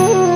Ooh.